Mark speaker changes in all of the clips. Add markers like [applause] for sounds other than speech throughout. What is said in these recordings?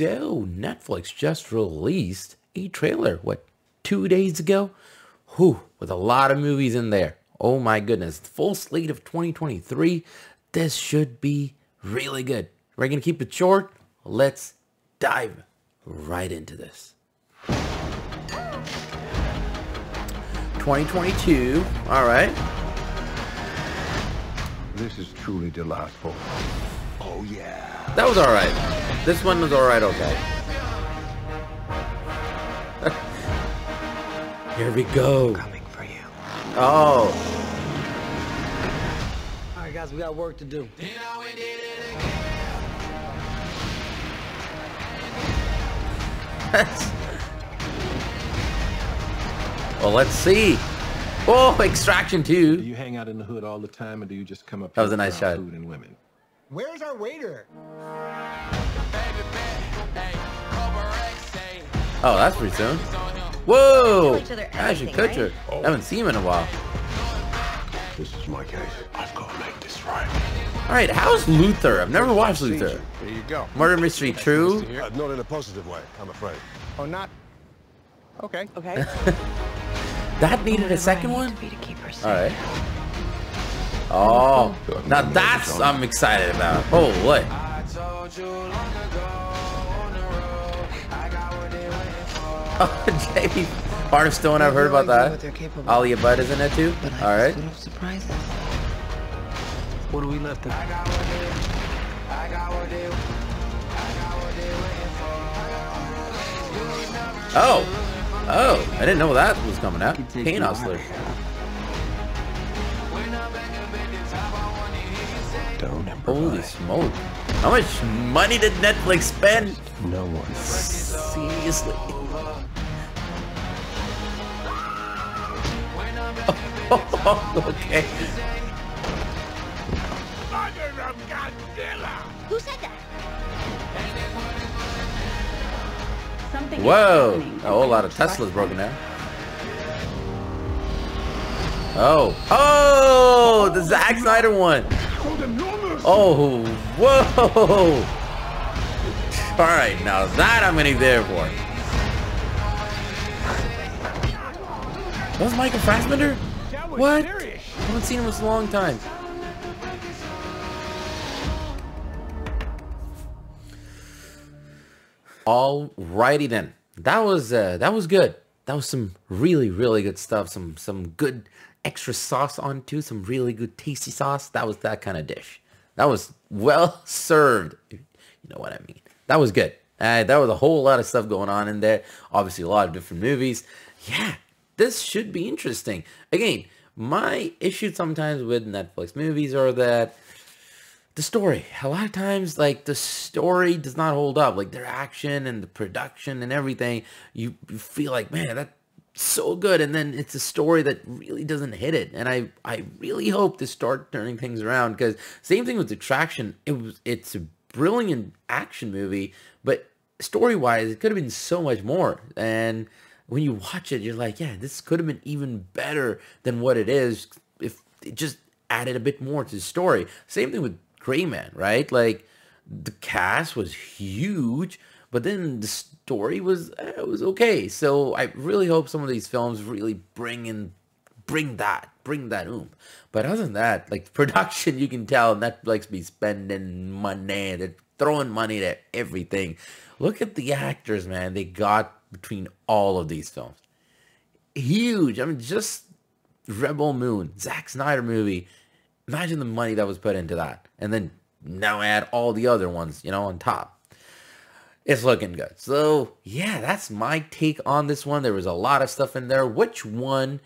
Speaker 1: So, Netflix just released a trailer, what, two days ago? Whew, with a lot of movies in there. Oh my goodness, full slate of 2023. This should be really good. We're going to keep it short. Let's dive right into this. 2022, all right.
Speaker 2: This is truly delightful. Oh yeah.
Speaker 1: That was all right. This one was all right, okay. [laughs] Here we go.
Speaker 3: Coming for you.
Speaker 1: Oh,
Speaker 3: All right, guys, we got work to do. [laughs]
Speaker 1: well, let's see. Oh, Extraction
Speaker 4: Do you hang out in the hood all the time, or do you just come up?
Speaker 1: That was a nice shot.
Speaker 4: Food and women.
Speaker 5: Where's our waiter?
Speaker 1: Oh, that's pretty soon. Whoa!
Speaker 6: each other
Speaker 1: Ashton
Speaker 6: everything,
Speaker 1: Kutcher. Haven't seen him in a while.
Speaker 2: This is my case. I've got to make this right.
Speaker 1: All right, how's Luther? I've never watched Luther.
Speaker 5: There you go.
Speaker 1: Murder Mystery True.
Speaker 2: Uh, not in a positive way, I'm afraid.
Speaker 5: Oh, not. Okay.
Speaker 3: Okay. [laughs]
Speaker 1: That needed a second one?
Speaker 6: Be to keep her safe.
Speaker 1: All right. Oh, now that's I'm excited about. Oh, what? Oh, Jamie. Heart of Stone, I've heard about that.
Speaker 3: capable of,
Speaker 1: Alia Bhatt is in it too?
Speaker 3: but I
Speaker 1: All right.
Speaker 3: full of surprises. What are we left to?
Speaker 1: Oh. Oh, I didn't know that was coming out. Pain
Speaker 3: you out.
Speaker 1: Hustler.
Speaker 2: Don't
Speaker 1: Holy
Speaker 2: improvise.
Speaker 1: smoke. How much money did Netflix spend?
Speaker 2: No one.
Speaker 1: Seriously. [laughs] Oh, [laughs] okay.
Speaker 6: Who said that? Something
Speaker 1: Whoa. A whole lot of Teslas broken down. Oh. Oh, the Zack Snyder one. Oh, whoa. All right, now that I'm gonna be there for. Was Michael Fassbender? What? I haven't seen him in a long time. Alrighty then. That was uh, that was good. That was some really really good stuff. Some some good extra sauce on too. Some really good tasty sauce. That was that kind of dish. That was well [laughs] served. You know what I mean. That was good. Uh, that was a whole lot of stuff going on in there. Obviously a lot of different movies. Yeah, this should be interesting. Again, my issue sometimes with Netflix movies are that the story a lot of times like the story does not hold up like their action and the production and everything you, you feel like man that's so good and then it's a story that really doesn't hit it. And i i really hope to start turning things around because same thing with Extraction. It was it's a brilliant action movie but story wise it could have been so much more. And when you watch it you're like yeah this could have been even better than what it is if it just added a bit more to the story. Same thing with Gray Man, right? Like the cast was huge, but then the story was eh, it was okay. So I really hope some of these films really bring in bring that bring that oomph. But other than that, like [laughs] production, you can tell Netflix be spending money. They're throwing money at everything. Look at the actors, man. They got between all of these films. Huge. I mean, just Rebel Moon, Zack Snyder movie. Imagine the money that was put into that. And then now add all the other ones, you know, on top. It's looking good. So, yeah, that's my take on this one. There was a lot of stuff in there. Which one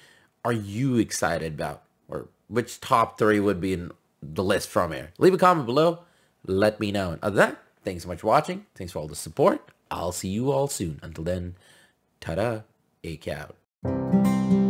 Speaker 1: are you excited about? Or which top three would be in the list from here? Leave a comment below. Let me know. And other than that, thanks so much for watching. Thanks for all the support. I'll see you all soon. Until then, ta-da, AK out.